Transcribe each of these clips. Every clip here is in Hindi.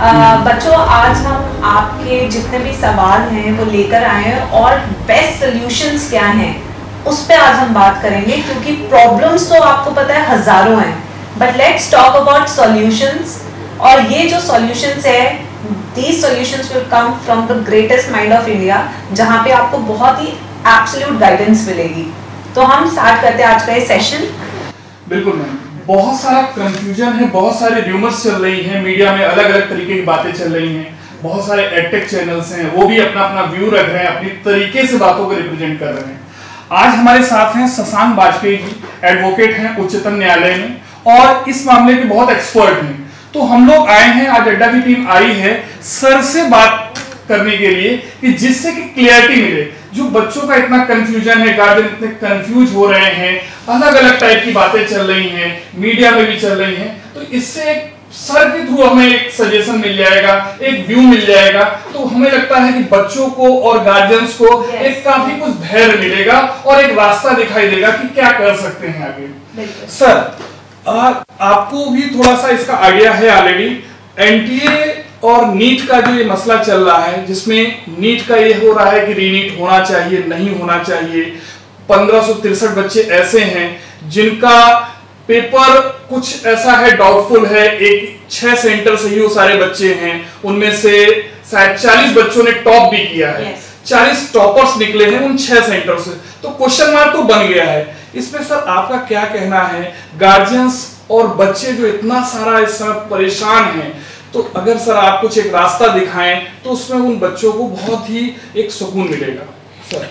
बच्चों, आज हम आपके जितने भी सवाल हैं, वो लेकर आए हैं और बेस्ट सोल्यूशंस क्या हैं, उस पर आज हम बात करेंगे, क्योंकि प्रॉब्लम्स तो आपको पता है हज़ारों हैं but let's talk about solutions और ये जो सॉल्यूशंस है these solutions will come from the greatest mind of India जहाँ पे आपको बहुत ही एब्सोल्यूट गाइडेंस मिलेगी। तो हम स्टार्ट करते हैं आज का ये सेशन बिल्कुल मैम। बहुत सारा कंफ्यूजन है, बहुत सारे र्यूमर्स चल रही हैं मीडिया में अलग अलग तरीके की बातें चल रही हैं, बहुत सारे एडटेक चैनल्स हैं, वो भी अपना अपना व्यू रख रहे हैं, अपनी तरीके से बातों को रिप्रेजेंट कर रहे हैं। आज हमारे साथ हैं शशांक वाजपेयी जी एडवोकेट हैं उच्चतम न्यायालय में, और इस मामले के बहुत एक्सपर्ट हैं। तो हम लोग आए हैं, आज अड्डा की टीम आई है, सर से बात करने के लिए, कि जिससे कि क्लियरिटी मिले। जो बच्चों का इतना कंफ्यूजन है गार्जियन इतने कंफ्यूज हो रहे हैं अलग अलग टाइप की बातें चल रही हैं मीडिया में भी चल रही हैं तो इससे एक सर के थ्रू हमें एक सजेशन मिल जाएगा एक व्यू मिल जाएगा तो हमें लगता है कि बच्चों को और गार्जियंस को yes. एक काफ़ी कुछ धैर्य मिलेगा और एक रास्ता दिखाई देगा कि क्या कर सकते हैं आगे। सर आ, आपको भी थोड़ा सा इसका आइडिया है ऑलरेडी एनटीए और नीट का जो ये मसला चल रहा है जिसमें नीट का ये हो रहा है कि रीनीट होना चाहिए नहीं होना चाहिए। पंद्रह बच्चे ऐसे हैं जिनका पेपर कुछ ऐसा है डाउटफुल है एक छह सेंटर से ही वो सारे बच्चे हैं उनमें से शायद चालीस बच्चों ने टॉप भी किया है। चालीस yes. टॉपर्स निकले हैं उन छह सेंटर से। तो क्वेश्चन मार्क तो बन गया है। इसमें सर आपका क्या कहना है? गार्जियंस और बच्चे जो इतना सारा इस समय परेशान हैं तो अगर सर आप कुछ एक रास्ता दिखाएँ तो उसमें उन बच्चों को बहुत ही एक सुकून मिलेगा। सर।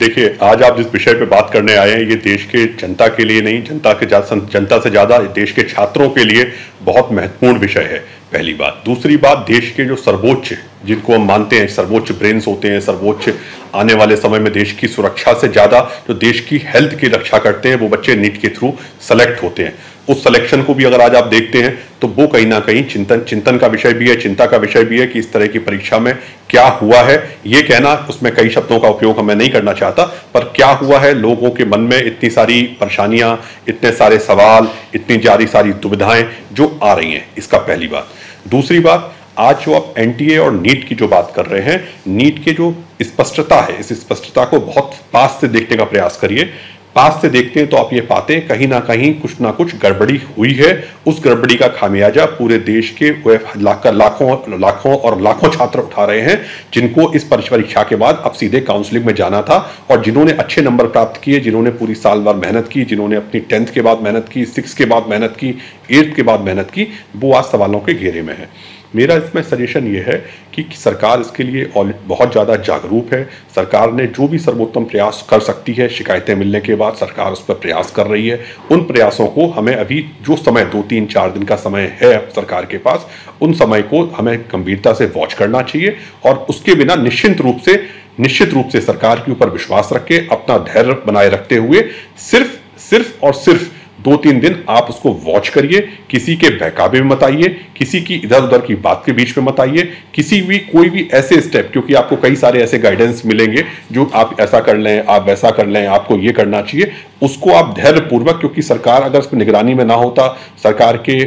देखिए आज आप जिस विषय पे बात करने आए हैं ये देश के जनता के लिए नहीं जनता के जनता से ज़्यादा देश के छात्रों के लिए बहुत महत्वपूर्ण विषय है पहली बात। दूसरी बात देश के जो सर्वोच्च जिनको हम मानते हैं सर्वोच्च ब्रेन्स होते हैं सर्वोच्च आने वाले समय में देश की सुरक्षा से ज़्यादा जो देश की हेल्थ की रक्षा करते हैं वो बच्चे नीट के थ्रू सेलेक्ट होते हैं। उस सिलेक्शन को भी अगर आज आप देखते हैं तो वो कहीं ना कहीं चिंतन चिंतन का विषय भी है, चिंता का विषय भी है कि इस तरह की परीक्षा में क्या हुआ है। ये कहना, उसमें कई शब्दों का उपयोग मैं नहीं करना चाहता, पर क्या हुआ है? लोगों के मन में इतनी सारी परेशानियाँ, इतने सारे सवाल, इतनी जारी सारी दुविधाएँ जो आ रही हैं। इसका पहली बात। दूसरी बात, आज जो आप एनटीए और नीट की जो बात कर रहे हैं, नीट के जो स्पष्टता है, इस स्पष्टता को बहुत पास से देखने का प्रयास करिए। पास से देखते हैं तो आप ये पाते हैं कहीं ना कहीं कुछ ना कुछ गड़बड़ी हुई है। उस गड़बड़ी का खामियाजा पूरे देश के लाख, लाखों लाखों और लाखों छात्र उठा रहे हैं जिनको इस परीक्षा के बाद अब सीधे काउंसलिंग में जाना था और जिन्होंने अच्छे नंबर प्राप्त किए जिन्होंने पूरी साल भर मेहनत की जिन्होंने अपनी टेंथ के बाद मेहनत की सिक्स के बाद मेहनत की एट्थ के बाद मेहनत की वो आज सवालों के घेरे में है। मेरा इसमें सजेशन ये है कि सरकार इसके लिए बहुत ज़्यादा जागरूक है। सरकार ने जो भी सर्वोत्तम प्रयास कर सकती है, शिकायतें मिलने के बाद सरकार उस पर प्रयास कर रही है। उन प्रयासों को हमें अभी जो समय, दो तीन चार दिन का समय है सरकार के पास, उन समय को हमें गंभीरता से वॉच करना चाहिए और उसके बिना निश्चित रूप से, निश्चित रूप से सरकार के ऊपर विश्वास रखे, अपना धैर्य बनाए रखते हुए सिर्फ़ सिर्फ़ और सिर्फ़ दो तीन दिन आप उसको वॉच करिए, किसी के बहकावे में मत आइए, किसी की इधर उधर की बात के बीच में मत आइए, किसी भी, कोई भी ऐसे स्टेप क्योंकि आपको कई सारे ऐसे गाइडेंस मिलेंगे जो आप ऐसा कर लें, आप वैसा कर लें, आपको ये करना चाहिए, उसको आप धैर्यपूर्वक, क्योंकि सरकार अगर उस पर निगरानी में ना होता, सरकार के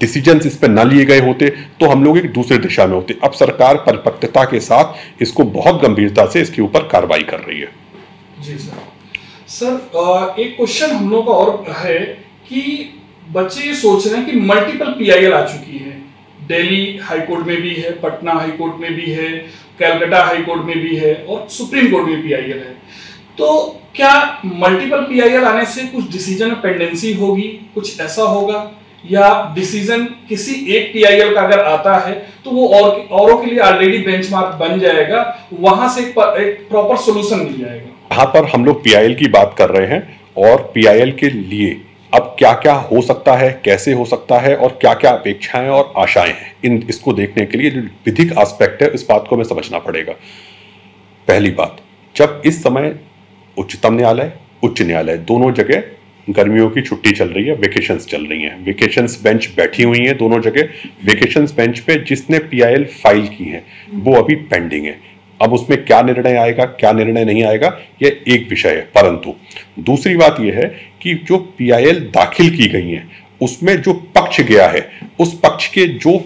डिसीजंस इस पर ना लिए गए होते तो हम लोग एक दूसरे दिशा में होते। अब सरकार परिपक्वता के साथ इसको बहुत गंभीरता से इसके ऊपर कार्रवाई कर रही है। जी सर। सर एक क्वेश्चन हम लोग का और है कि बच्चे ये सोच रहे हैं कि मल्टीपल पीआईएल आ चुकी है। दिल्ली हाई कोर्ट में भी है पटना हाई कोर्ट में भी है कैलकाटा हाई कोर्ट में भी है और सुप्रीम कोर्ट में पीआईएल है। तो क्या मल्टीपल पीआईएल आने से कुछ डिसीज़न पेंडेंसी होगी? कुछ ऐसा होगा? या डिसीज़न किसी एक पीआईएल का अगर आता है तो वो और, औरों के लिए ऑलरेडी बेंचमार्क बन जाएगा, वहाँ से एक प्रॉपर सोल्यूशन मिल जाएगा। यहाँ पर हम लोग पीआईएल की बात कर रहे हैं और पीआईएल के लिए अब क्या क्या हो सकता है, कैसे हो सकता है और क्या क्या अपेक्षाएँ और आशाएँ हैं। इन, इसको देखने के लिए जो विधिक आस्पेक्ट है, इस बात को हमें समझना पड़ेगा। पहली बात, जब इस समय उच्चतम न्यायालय, उच्च न्यायालय, दोनों जगह गर्मियों की छुट्टी चल रही है वेकेशंस चल रही हैं। वेकेशंस बेंच बैठी हुई हैं दोनों जगह। वेकेशंस बेंच पे जिसने पीआईएल फ़ाइल की है, वो अभी पेंडिंग है। अब उसमें क्या निर्णय आएगा, क्या निर्णय नहीं आएगा यह एक विषय है। परंतु दूसरी बात यह है कि जो पीआईएल दाखिल की गई है, उसमें जो पक्ष गया है, उस पक्ष के जो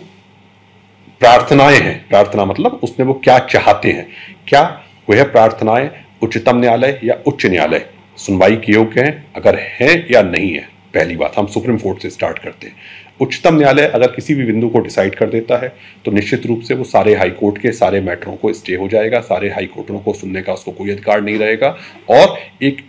प्रार्थनाएँ हैं, प्रार्थना मतलब उसमें वो क्या चाहते हैं, क्या वह प्रार्थनाएँ उच्चतम न्यायालय या उच्च न्यायालय? सुनवाई के योग्य हैं, अगर है या नहीं है, पहली बात, हम सुप्रीम कोर्ट से स्टार्ट करते हैं। उच्चतम न्यायालय अगर किसी भी बिंदु को डिसाइड कर देता है तो निश्चित रूप से वो सारे हाई कोर्ट के, सारे मैटरों को स्टे हो जाएगा, सारे हाई कोर्टों को सुनने का उसको कोई अधिकार नहीं रहेगा। और एक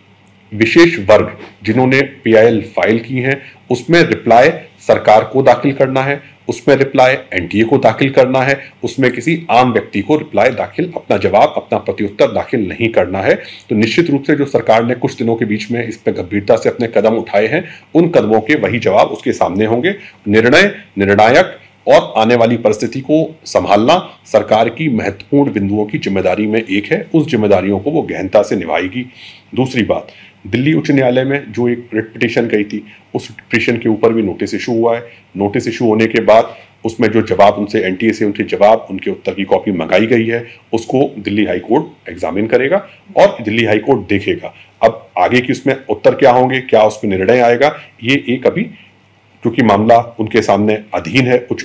विशेष वर्ग जिन्होंने पीआईएल फ़ाइल की है, उसमें रिप्लाई सरकार को दाखिल करना है, उसमें रिप्लाई एनटीए को दाखिल करना है, उसमें किसी आम व्यक्ति को रिप्लाई दाखिल, अपना जवाब, अपना प्रत्युत्तर दाखिल नहीं करना है। तो निश्चित रूप से जो सरकार ने कुछ दिनों के बीच में इस पर गंभीरता से अपने कदम उठाए हैं, उन कदमों के वही जवाब उसके सामने होंगे। निर्णय, निर्णायक और आने वाली परिस्थिति को संभालना सरकार की महत्वपूर्ण बिंदुओं की ज़िम्मेदारी में एक है, उस जिम्मेदारियों को वो गहनता से निभाएगी। दूसरी बात दिल्ली उच्च न्यायालय में जो एक पिटिशन गई थी, उस पिटिशन के ऊपर भी नोटिस इशू हुआ है। नोटिस इशू होने के बाद उसमें जो जवाब उनसे एनटीए से उनके जवाब, उनके उत्तर की कॉपी मंगाई गई है, उसको दिल्ली हाई कोर्ट एग्जामिन करेगा और दिल्ली हाई कोर्ट देखेगा। अब आगे की उसमें उत्तर क्या होंगे, क्या उसमें निर्णय आएगा, ये एक अभी क्योंकि मामला उनके सामने अधीन है उच्च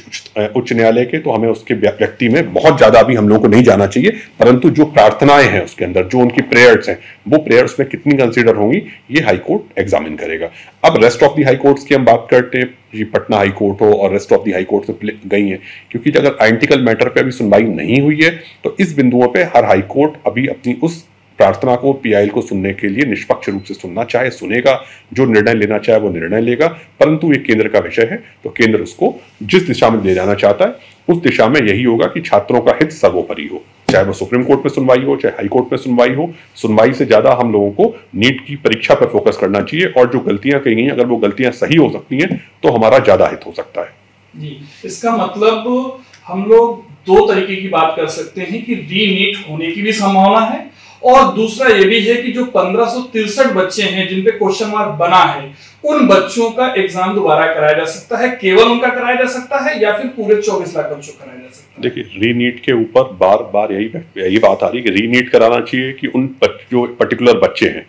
उच्च न्यायालय के तो हमें उसके व्यक्ति में बहुत ज़्यादा अभी हम लोगों को नहीं जाना चाहिए। परंतु जो प्रार्थनाएँ हैं उसके अंदर, जो उनकी प्रेयर्स हैं, वो प्रेयर्स में कितनी कंसिडर होंगी, ये हाई कोर्ट एग्जामिन करेगा। अब rest of the high courts की हम बात करते हैं, ये पटना हाई कोर्ट हो और rest of the high court से गई हैं, क्योंकि अगर आइडेंटिकल मैटर पे अभी सुनवाई नहीं हुई है तो इस बिंदुओं पे हर हाई कोर्ट अभी अपनी उस प्रार्थना को, पीआईएल को सुनने के लिए निष्पक्ष रूप से सुनना चाहे, सुनेगा, जो निर्णय लेना चाहे वो निर्णय लेगा, परंतु ये केंद्र का विषय है तो केंद्र उसको जिस दिशा में ले जाना चाहता है, उस दिशा में यही होगा कि छात्रों का हित सर्वोपरि हो। चाहे वो सुप्रीम कोर्ट में सुनवाई हो, चाहे हाई कोर्ट में सुनवाई हो, सुनवाई से ज़्यादा हम लोगों को नीट की परीक्षा पर फोकस करना चाहिए, और जो गलतियाँ कही गई अगर वो गलतियाँ सही हो सकती हैं तो हमारा ज़्यादा हित हो सकता है। जी, इसका मतलब हम लोग दो तरीके की बात कर सकते हैं कि री नीट होने की भी संभावना है और दूसरा ये भी है कि जो पंद्रह बच्चे हैं जिन पे क्वेश्चन मार्क बना है, उन बच्चों का एग्ज़ाम दोबारा कराया जा सकता है? केवल उनका कराया जा सकता है या फिर पूरे चौबीस लाख बच्चों का कराया जा सकता है? देखिए रीनीट के ऊपर बार बार यही यही बात आ रही है कि रीनीट कराना चाहिए कि उन जो पर्टिकुलर बच्चे हैं।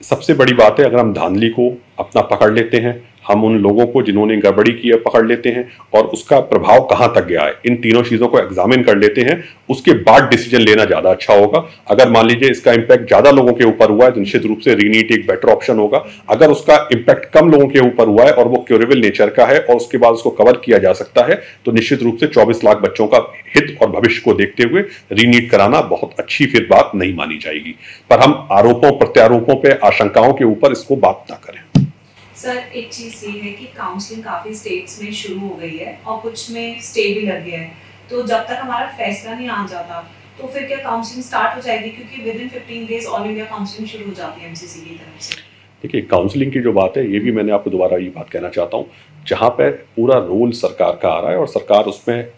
सबसे बड़ी बात है, अगर हम धांधली को अपना पकड़ लेते हैं हम उन लोगों को जिन्होंने गड़बड़ी की है, पकड़ लेते हैं और उसका प्रभाव कहाँ तक गया है? इन तीनों चीज़ों को एग्जामिन कर लेते हैं। उसके बाद डिसीज़न लेना ज़्यादा अच्छा होगा। अगर मान लीजिए इसका इम्पैक्ट ज़्यादा लोगों के ऊपर हुआ है तो निश्चित रूप से रीनीट एक बेटर ऑप्शन होगा। अगर उसका इम्पैक्ट कम लोगों के ऊपर हुआ है और वो क्योरेबल नेचर का है और उसके बाद उसको कवर किया जा सकता है तो निश्चित रूप से चौबीस लाख बच्चों का हित और भविष्य को देखते हुए रीनीट कराना बहुत अच्छी फिर बात नहीं मानी जाएगी। पर हम आरोपों, प्रत्यारोपों पर आशंकाओं के ऊपर इसको बात ना करें। सर एक चीज़ ये है कि काउंसलिंग काफ़ी स्टेट्स में शुरू हो गई है और कुछ में स्टे भी लग गया है। तो जब तक हमारा फैसला नहीं आ जाता तो फिर क्या काउंसलिंग स्टार्ट हो जाएगी? क्योंकि within fifteen days all India counselling शुरू हो जाती है एमसीसी की तरफ़ से। देखिए काउंसलिंग की जो बात है ये भी मैंने आपको दोबारा ये बात कहना चाहता हूँ। जहाँ पर पूरा रोल सरकार का आ रहा है और सरकार उसमें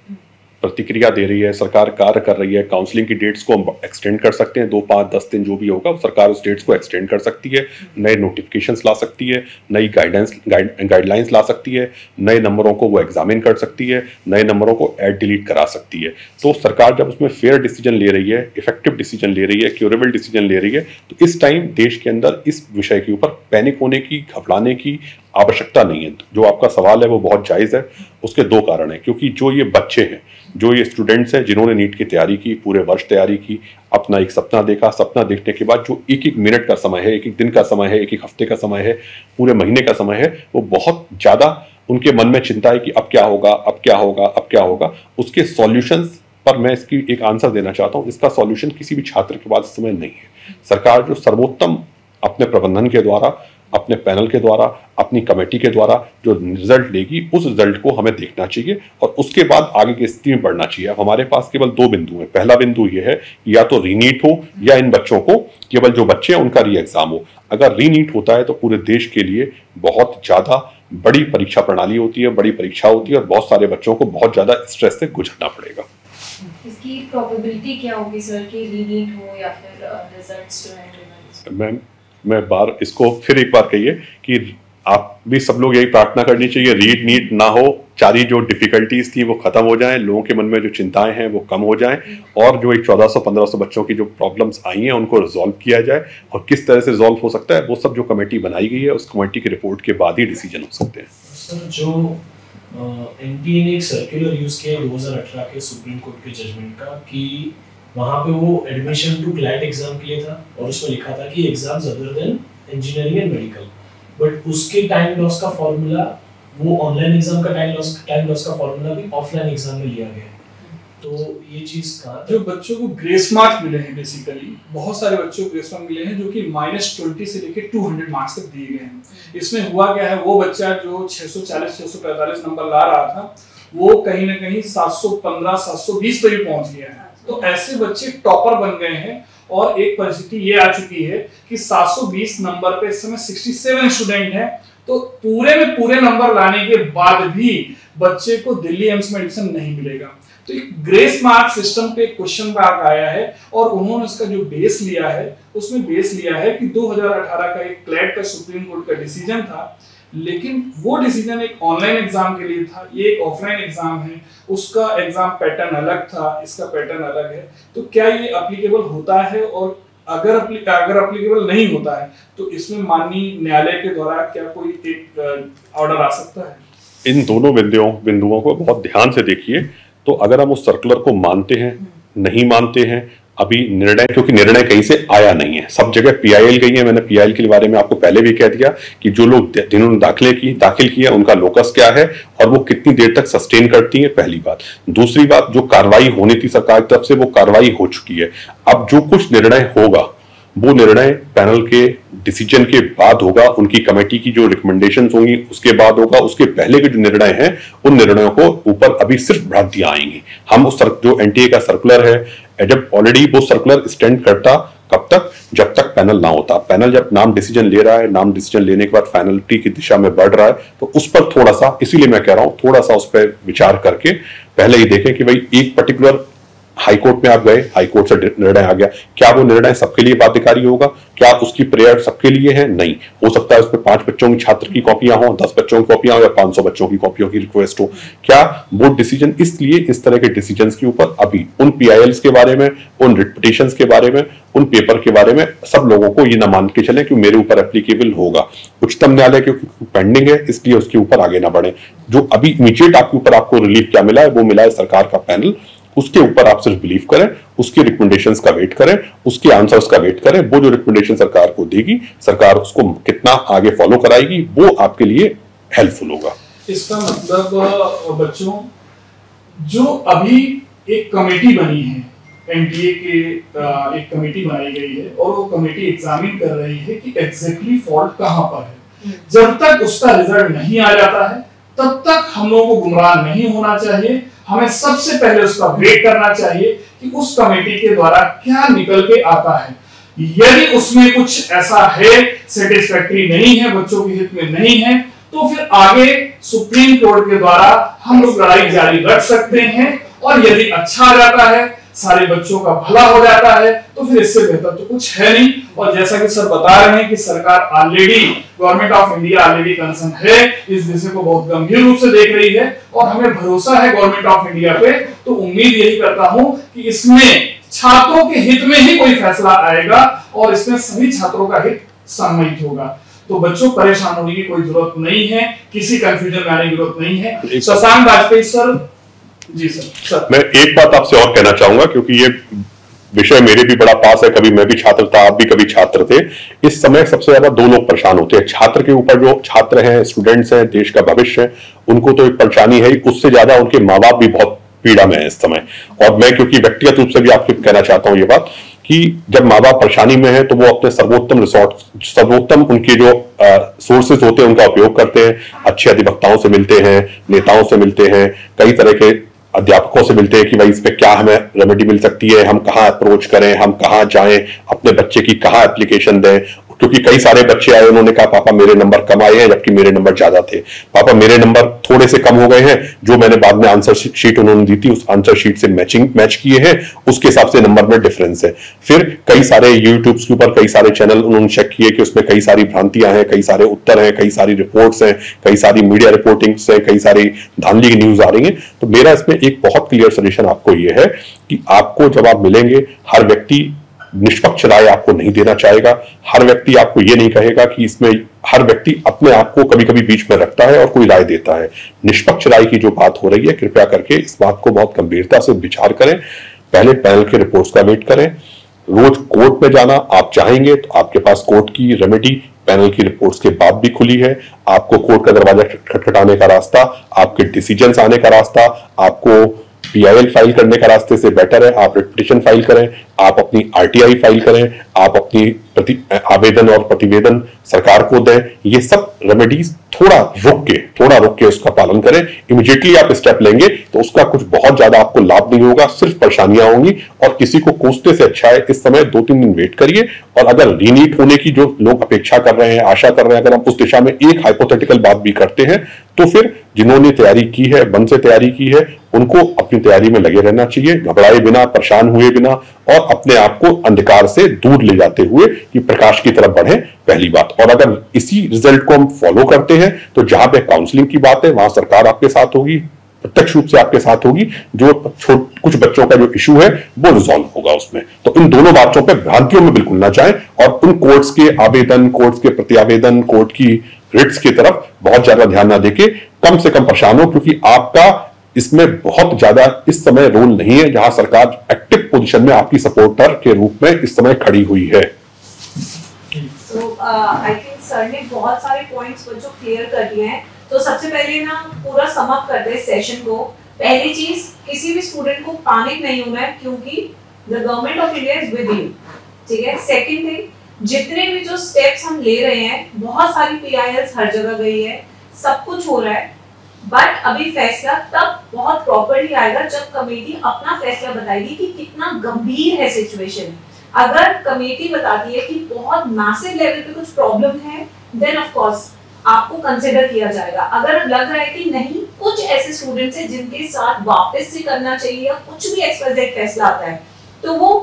प्रतिक्रिया दे रही है, सरकार कार्य कर रही है काउंसलिंग की डेट्स को हम एक्सटेंड कर सकते हैं, दो, पाँच, दस दिन जो भी होगा सरकार उस डेट्स को एक्सटेंड कर सकती है, नए नोटिफिकेशंस ला सकती है, नई गाइडेंस गाइडलाइंस ला सकती है, नए नंबरों को वो एग्जामिन कर सकती है, नए नंबरों को एड डिलीट करा सकती है। तो सरकार जब उसमें फेयर डिसीज़न ले रही है इफ़ेक्टिव डिसीज़न ले रही है क्योरेबल डिसीज़न ले रही है तो इस टाइम देश के अंदर इस विषय के ऊपर पैनिक होने की, घबराने की आवश्यकता नहीं है। जो आपका सवाल है वो बहुत जायज़ है। उसके दो कारण है, क्योंकि जो ये बच्चे हैं, जो ये स्टूडेंट्स हैं, जिन्होंने नीट की तैयारी की, पूरे वर्ष तैयारी की, अपना एक सपना देखा, सपना देखने के बाद जो एक एक मिनट का समय है एक एक दिन का समय है एक एक हफ़्ते का समय है, पूरे महीने का समय है, वो बहुत ज़्यादा उनके मन में चिंता है कि अब क्या होगा, अब क्या होगा, अब क्या होगा। उसके सॉल्यूशंस पर मैं इसकी एक आंसर देना चाहता हूँ। इसका सॉल्यूशन किसी भी छात्र के पास समय नहीं है। सरकार जो सर्वोत्तम अपने प्रबंधन के द्वारा अपने पैनल के द्वारा अपनी कमेटी के द्वारा जो रिज़ल्ट लेगी उस रिज़ल्ट को हमें देखना चाहिए और उसके बाद आगे की स्थिति में बढ़ना चाहिए। अब हमारे पास केवल दो बिंदु हैं। पहला बिंदु ये है या तो रीनीट हो या इन बच्चों को केवल जो बच्चे हैं उनका री एग्ज़ाम हो। अगर रीनीट होता है तो पूरे देश के लिए बहुत ज़्यादा बड़ी परीक्षा प्रणाली होती है बड़ी परीक्षा होती है और बहुत सारे बच्चों को बहुत ज़्यादा स्ट्रेस से गुजरना पड़ेगा। इसकी प्रोबेबिलिटी क्या होगी सर कि रीनीट हो या फिर रिजल्ट्स जो है मैम मैं बार इसको फिर एक बार कहिए कि आप भी सब लोग यही प्रार्थना करनी चाहिए। रीड नीट ना हो चारी जो डिफिकल्टीज थी वो खत्म हो जाएँ, लोगों के मन में जो चिंताएँ हैं वो कम हो जाएँ और जो एक 1400 1500 बच्चों की जो प्रॉब्लम्स आई हैं उनको रिजॉल्व किया जाए और किस तरह से रिजॉल्व हो सकता है, वो सब जो कमेटी बनाई गई है, उस कमेटी की रिपोर्ट के बाद ही डिसीज़न हो सकते हैं। सर, जो ने एक सर्कुलर यूज़ किया दो हज़ार अठारह के सुप्रीम कोर्ट के जजमेंट का कि वहाँ पे वो एडमिशन टू क्लैट एग्ज़ाम के लिए था और उसमें लिखा था कि exams other than engineering and medical but उसके टाइम लॉस का फॉर्मूला वो ऑनलाइन एग्ज़ाम का टाइम लॉस टाइम लॉस का फॉर्मूला भी ऑफलाइन एग्ज़ाम में लिया गया। तो ये चीज़ कहाँ जो बच्चों को ग्रेस मार्क्स मिले हैं बेसिकली बहुत सारे बच्चों को ग्रेस मार्क्स मिले हैं जो कि माइनस ट्वेंटी से लेकर टू हंड्रेड मार्क्स तक दिए गए हैं। इसमें हुआ क्या है, वो बच्चा जो 640 645 नंबर ला रहा था, वो कहीं ना कहीं 715 720 पर भी पहुँच गया है। तो ऐसे बच्चे टॉपर बन गए हैं और एक परिस्थिति ये आ चुकी है कि 720 नंबर पे इस समय 67 स्टूडेंट है। तो पूरे में पूरे नंबर लाने के बाद भी बच्चे को दिल्ली एम्स में एडमिशन नहीं मिलेगा। तो एक ग्रेस मार्क सिस्टम पे क्वेश्चन मार्क आया है और उन्होंने उसका जो बेस लिया है, उसमें बेस लिया है कि 2018 का एक क्लैट का सुप्रीम कोर्ट का डिसीज़न था लेकिन वो डिसीज़न एक ऑनलाइन एग्ज़ाम के लिए था ये एक ऑफलाइन एग्ज़ाम है उसका एग्ज़ाम पैटर्न अलग था इसका पैटर्न अलग है तो क्या ये अप्लीकेबल होता है और अगर अगर अप्लीकेबल नहीं होता है तो इसमें माननीय न्यायालय के द्वारा क्या कोई एक ऑर्डर आ सकता है? इन दोनों बिंदुओं बिंदुओं को बहुत ध्यान से देखिए तो अगर हम उस सर्कुलर को मानते हैं नहीं मानते हैं अभी निर्णय, क्योंकि निर्णय कहीं से आया नहीं है। सब जगह पीआईएल गई है। मैंने पीआईएल के बारे में आपको पहले भी कह दिया कि जो लोग जिन्होंने दाखिले की, दाखिल किया उनका लोकस क्या है और वो कितनी देर तक सस्टेन करती है, पहली बात। दूसरी बात, जो कार्रवाई होनी थी सरकार की तरफ़ से, वो कार्रवाई हो चुकी है। अब जो कुछ निर्णय होगा, वो निर्णय पैनल के डिसीज़न के बाद होगा, उनकी कमेटी की जो रिकमेंडेशंस होंगी, उसके बाद होगा, उसके पहले के जो निर्णय हैं, उन निर्णयों को ऊपर अभी सिर्फ़ भ्रांतियाँ आएँगी। हम उस जो एनटीए का सर्कुलर है जब ऑलरेडी वो सर्कुलर स्टैंड करता कब तक? जब तक पैनल ना होता। पैनल जब नाम डिसीज़न ले रहा है, नाम डिसीज़न लेने के बाद फाइनलिटी की दिशा में बढ़ रहा है तो उस पर थोड़ा सा, इसीलिए मैं कह रहा हूँ, थोड़ा सा उस पर विचार करके पहले ही देखें कि भाई एक पर्टिकुलर हाईकोर्ट में आप गए हाईकोर्ट से निर्णय आ गया। क्या वो निर्णय सबके लिए बाध्यकारी होगा? क्या उसकी प्रेयर सबके लिए है? नहीं। हो सकता है उसमें पाँच बच्चों की छात्र की कॉपियाँ हो, दस बच्चों की कॉपियाँ हो या पाँच सौ बच्चों की कॉपियों की रिक्वेस्ट हो। क्या वो डिसीज़न इसलिए इस तरह के डिसीज़न के ऊपर, अभी उन पी के बारे में, उन रिपिटेशन के बारे में, उन पेपर के बारे में सब लोगों को ये ना मान के चले कि मेरे ऊपर एप्लीकेबल होगा। उच्चतम न्यायालय क्योंकि पेंडिंग है, इसलिए उसके ऊपर आगे ना बढ़े। जो अभी इमीडिएट आपके ऊपर आपको रिलीफ क्या मिला है, वो मिला है सरकार का पैनल उसके ऊपर आप सिर्फ़ बिलीव करें उसके रिकमेंडेशन का वेट करें उसके आंसर्स का वेट करें वो जो रिकमेंडेशन सरकार को देगी सरकार उसको कितना आगे फॉलो कराएगी वो आपके लिए हेल्पफुल होगा। इसका मतलब बच्चों जो अभी एक कमेटी बनी है एनटीए के एक कमेटी बनाई गई है और वो कमेटी एग्जामिन कर रही है कि एग्जैक्टली फॉल्ट कहाँ पर है। हम्म। जब तक उसका रिज़ल्ट नहीं आ जाता है तब तक हम लोगों को गुमराह नहीं होना चाहिए। हमें सबसे पहले उसका वेट करना चाहिए कि उस कमेटी के द्वारा क्या निकल के आता है। यदि उसमें कुछ ऐसा है सेटिस्फैक्ट्री नहीं है, बच्चों के हित में नहीं है तो फिर आगे सुप्रीम कोर्ट के द्वारा हम लोग लड़ाई जारी रख सकते हैं। और यदि अच्छा आ जाता है सारे बच्चों का भला हो जाता है तो फिर इससे बेहतर तो कुछ है नहीं। और जैसा कि सर बता रहे हैं कि सरकार already government of India already concern है इस विषय को बहुत गंभीर रूप से देख रही है और हमें भरोसा है गवर्नमेंट ऑफ़ इंडिया पे। तो उम्मीद यही करता हूँ कि इसमें छात्रों के हित में ही कोई फैसला आएगा और इसमें सभी छात्रों का हित सम्मिलित होगा। तो बच्चों परेशान होने की कोई ज़रूरत नहीं है किसी कंफ्यूजन में आने की ज़रूरत नहीं है। शशांक वाजपेयी सर मैं एक बात आपसे और कहना चाहूँगा, क्योंकि ये विषय मेरे भी बड़ा पास है, कभी मैं भी छात्र था, आप भी कभी छात्र थे। इस समय सबसे ज़्यादा दो लोग परेशान होते हैं। छात्र के ऊपर जो छात्र हैं स्टूडेंट्स हैं, देश का भविष्य है उनको तो एक परेशानी है उससे ज़्यादा उनके माँ बाप भी बहुत पीड़ा में है इस समय। और मैं क्योंकि व्यक्तिगत रूप से भी आपको कहना चाहता हूँ ये बात, कि जब माँ बाप परेशानी में है तो वो अपने सर्वोत्तम रिसोर्ट, सर्वोत्तम उनके जो सोर्सेज होते हैं, उनका उपयोग करते हैं। अच्छे अधिवक्ताओं से मिलते हैं, नेताओं से मिलते हैं। कई तरह के अध्यापकों से मिलते हैं कि भाई इस पर क्या हमें रेमेडी मिल सकती है, हम कहाँ अप्रोच करें, हम कहाँ जाएँ, अपने बच्चे की कहाँ एप्लीकेशन दें क्योंकि कई सारे बच्चे आए, उन्होंने कहा, पापा, मेरे नंबर कम आए हैं, जबकि मेरे नंबर ज़्यादा थे। पापा, मेरे नंबर थोड़े से कम हो गए हैं। जो मैंने बाद में आंसर शीट उन्होंने दी थी, उस आंसर शीट से मैचिंग मैच किए हैं। उसके हिसाब से नंबर में डिफरेंस है। फिर कई सारे यूट्यूब के ऊपर, कई सारे चैनल उन्होंने चेक किए कि उसमें कई सारी भ्रांतियाँ हैं, कई सारे उत्तर हैं, कई सारी रिपोर्ट्स हैं, कई सारी मीडिया रिपोर्टिंग्स है, कई सारी धांधली की न्यूज़ आ रही है। तो मेरा इसमें एक बहुत क्लियर सजेशन आपको यह है कि आपको जब आप मिलेंगे, हर व्यक्ति निष्पक्ष राय आपको नहीं देना चाहेगा। हर व्यक्ति आपको ये नहीं कहेगा कि इसमें हर व्यक्ति अपने आप को कभी कभी बीच में रखता है और कोई राय देता है। निष्पक्ष राय की जो बात हो रही है, कृपया करके इस बात को बहुत गंभीरता से विचार करें। पहले पैनल के रिपोर्ट्स का वेट करें। रोज कोर्ट में जाना, आप चाहेंगे तो आपके पास कोर्ट की रेमेडी पैनल की रिपोर्ट्स के बाद भी खुली है। आपको कोर्ट का दरवाज़ा खटखटाने का रास्ता, आपके डिसीज़न आने का रास्ता, आपको पीआईएल फ़ाइल करने का रास्ते से बेटर है। आप रिपिटिशन फ़ाइल करें, आप अपनी आरटीआई फ़ाइल करें, आप अपनी प्रति, आवेदन और प्रतिवेदन सरकार को दें। ये सब रेमेडीज थोड़ा रुक के, थोड़ा रुक के उसका पालन करें। इमिडिएटली आप स्टेप लेंगे तो उसका कुछ बहुत ज़्यादा आपको लाभ नहीं होगा, सिर्फ़ परेशानियाँ होंगी और किसी को कोसने से अच्छा है, इस समय दो तीन दिन वेट करिए। और अगर रीनीट होने की जो लोग अपेक्षा कर रहे हैं, आशा कर रहे हैं, अगर हम उस दिशा में एक हाइपोथेटिकल बात भी करते हैं तो फिर जिन्होंने तैयारी की है मन से तैयारी की है, उनको अपनी तैयारी में लगे रहना चाहिए, घबराए बिना, परेशान हुए बिना, और अपने आप को अंधकार से दूर ले जाते हुए कि प्रकाश की तरफ़ बढ़े, पहली बात। और अगर इसी रिज़ल्ट को हम फॉलो करते हैं तो जहाँ पे काउंसलिंग की बात है, वहाँ सरकार आपके साथ होगी, प्रत्यक्ष रूप से आपके साथ होगी, जो कुछ बच्चों का जो इशू है, वो रिजॉल्व होगा उसमें। तो इन दोनों बातों पर भ्रांतियों में बिल्कुल ना जाए, और उन कोर्ट्स के आवेदन कोर्ट्स के प्रति आवेदन कोर्ट की रिट्स की तरफ़ बहुत ज़्यादा ध्यान ना देके कम से कम परेशान हो, क्योंकि आपका इसमें बहुत ज़्यादा इस समय रोल नहीं है, जहाँ सरकार एक्टिव पोजीशन में आपकी सपोर्टर के रूप में इस समय खड़ी हुई है। हैं तो सबसे पहले ना पूरा समअप कर दे सेशन को। पहली चीज़, किसी भी स्टूडेंट को पैनिक नहीं होना है, क्योंकि the government of India is with you ठीक है? सेकंड थिंग जितने भी जो स्टेप्स हम ले रहे हैं, बहुत सारी पीआईएल्स हर जगह गई है, सब कुछ हो रहा है। बट अभी फैसला तब बहुत प्रॉपरली आएगा जब कमेटी अपना फैसला बताएगी कि कितना गंभीर है सिचुएशन अगर कमेटी बताती है कि बहुत मैसिव लेवल पे कुछ प्रॉब्लम है देन ऑफ़ कोर्स आपको कंसिडर किया जाएगा। अगर लग रहा है कि नहीं, कुछ ऐसे स्टूडेंट्स हैं जिनके साथ वापस से करना चाहिए या कुछ भी एक्सपेक्टेड फैसला आता है तो वो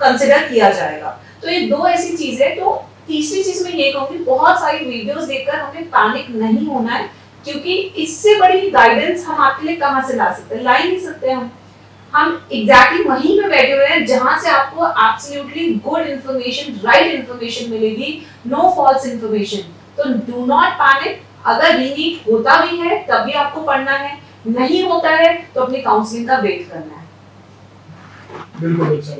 कंसिडर किया जाएगा। तो ये दो ऐसी चीज़ें तो तीसरी चीज़ मैं ये कहूँगी, बहुत सारी वीडियोस देखकर हमें पैनिक नहीं होना है, क्योंकि इससे बड़ी गाइडेंस हम आपके लिए कहाँ से ला सकते हैं? ला ही नहीं सकते हम। हम एग्जैक्टली exactly वहीं पे बैठे हुए हैं, जहाँ से आपको absolutely good information right information मिलेगी नो फॉल्स इंफॉर्मेशन तो डू नॉट पैनिक अगर रीनीट होता भी है, तब भी आपको पढ़ना है। नहीं होता है तो अपनी काउंसलिंग का वेट करना है। बिल्कुल अच्छा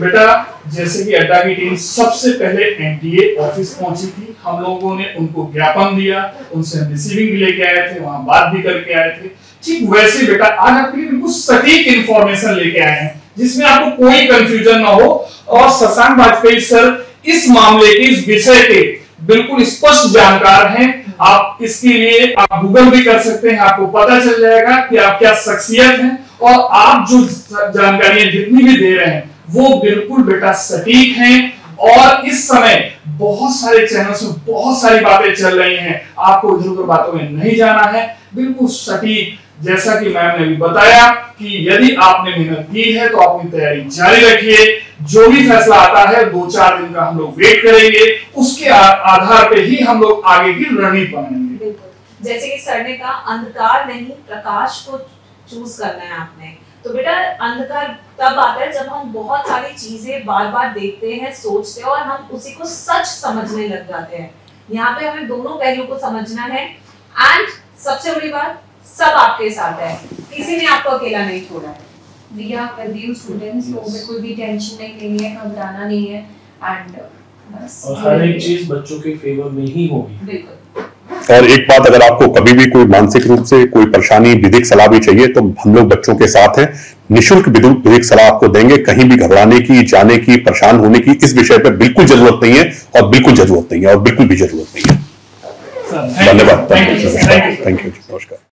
बेटा, जैसे कि अड्डा की टीम सबसे पहले एनडीए ऑफ़िस पहुँची थी। हम लोगों ने उनको ज्ञापन दिया, उनसे रिसीविंग भी लेके आए थे, वहाँ बात भी करके आए थे। ठीक वैसे बेटा, आज आपके लिए बिल्कुल सटीक इंफॉर्मेशन लेके आए हैं, जिसमें आपको कोई कंफ्यूजन ना हो। और शशांक वाजपेयी सर इस मामले के, इस विषय के बिल्कुल स्पष्ट जानकार हैं। आप इसके लिए, आप गूगल भी कर सकते हैं, आपको पता चल जाएगा कि आप क्या शख्सियत हैं। और आप जो जानकारियाँ जितनी भी दे रहे हैं वो बिल्कुल बेटा सटीक हैं और इस समय बहुत सारे चैनल्स में बहुत सारी बातें चल रही हैं। आपको इधर उधर बातों में नहीं जाना है। बिल्कुल सटीक, जैसा कि मैम ने भी बताया कि यदि आपने मेहनत की है तो अपनी तैयारी जारी रखिए। जो भी फैसला आता है, दो चार दिन का हम लोग वेट करेंगे। उसके आधार पे ही हम लोग आगे की रणनीति बनाएँगे। जैसे कि सर ने कहा, अंधकार नहीं, प्रकाश को चूज़ करना है आपने। तो बेटा अंधकार तब आता है जब हम बहुत सारी चीज़ें बार बार देखते हैं सोचते हैं और हम उसी को सच समझने लग जाते हैं। यहाँ पे हमें दोनों पहलू को समझना है। एंड सबसे बड़ी बात सब आपके साथ है। किसी ने आपको अकेला नहीं छोड़ा है। We are with you students को बिल्कुल भी टेंशन नहीं लेनी है घबराना नहीं है। एंड बस और हर एक चीज़ बच्चों के फेवर में ही होगी। बिल्कुल। और एक बात अगर आपको कभी भी कोई मानसिक रूप से कोई परेशानी विधिक सलाह भी चाहिए तो हम लोग बच्चों के साथ हैं। निशुल्क विधिक सलाह आपको देंगे। कहीं भी घबराने की जाने की परेशान होने की इस विषय पर बिल्कुल ज़रूरत नहीं है और बिल्कुल ज़रूरत नहीं है और बिल्कुल भी ज़रूरत नहीं है। धन्यवाद। थैंक यू थैंक यू नमस्कार।